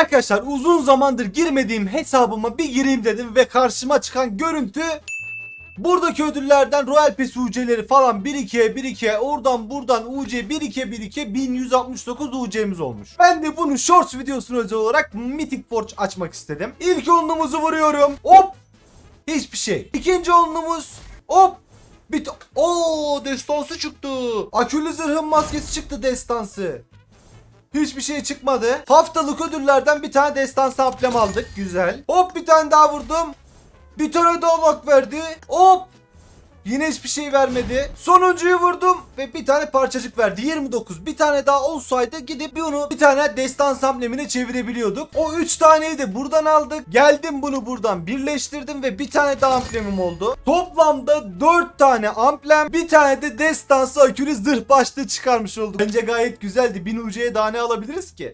Arkadaşlar uzun zamandır girmediğim hesabıma bir gireyim dedim ve karşıma çıkan görüntü Buradaki ödüllerden Royal Pass UC'leri falan 1-2'ye 1-2'ye oradan buradan UC 1-2'ye 1-2'ye 1169 UC'miz olmuş. Ben de bunu Shorts videosuna özel olarak Mythic Forge açmak istedim. İlk onluğumuzu vuruyorum. Hop! Hiçbir şey. İkinci onluğumuz. Hop! Bit Oo destansı çıktı. Akülü zırhın maskesi çıktı destansı. Hiçbir şey çıkmadı. Haftalık ödüllerden bir tane destansı amblem aldık. Güzel. Hop bir tane daha vurdum. Bir tane daha bak verdi. Hop. Yine hiçbir şey vermedi. Sonuncuyu vurdum ve bir tane parçacık verdi. 29. Bir tane daha olsaydı gidip bunu bir tane destan amblemine çevirebiliyorduk. O 3 taneyi de buradan aldık. Geldim bunu buradan birleştirdim ve bir tane daha amblemim oldu. Toplamda 4 tane amblem, bir tane de destansı akülü zırh başlığı çıkarmış olduk. Bence gayet güzeldi. 1000 UC'ye daha ne alabiliriz ki?